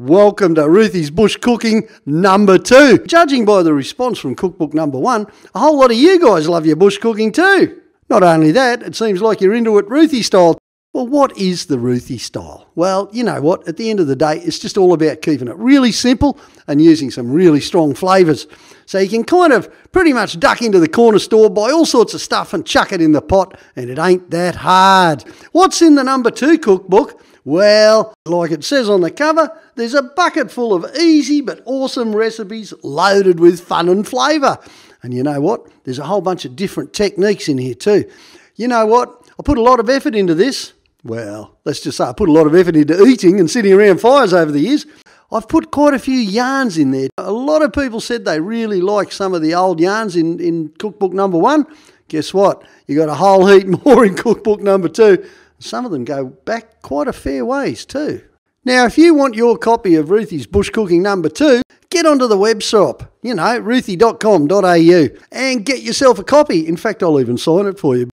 Welcome to Roothy's Bush Cooking number two. Judging by the response from cookbook number one, a whole lot of you guys love your bush cooking too. Not only that, it seems like you're into it Roothy style. Well, what is the Roothy style? Well, you know what? At the end of the day, it's just all about keeping it really simple and using some really strong flavours. So you can kind of pretty much duck into the corner store, buy all sorts of stuff and chuck it in the pot, and it ain't that hard. What's in the number two cookbook? Well, like it says on the cover, there's a bucket full of easy but awesome recipes loaded with fun and flavour. And you know what? There's a whole bunch of different techniques in here too. You know what? I put a lot of effort into this well, let's just say I put a lot of effort into eating and sitting around fires over the years. I've put quite a few yarns in there. A lot of people said they really like some of the old yarns in, in cookbook number one. Guess what? You got a whole heap more in cookbook number two. Some of them go back quite a fair ways too. Now, if you want your copy of Roothy's Bush Cooking number two, get onto the web shop, you know, roothy.com.au, and get yourself a copy. In fact, I'll even sign it for you.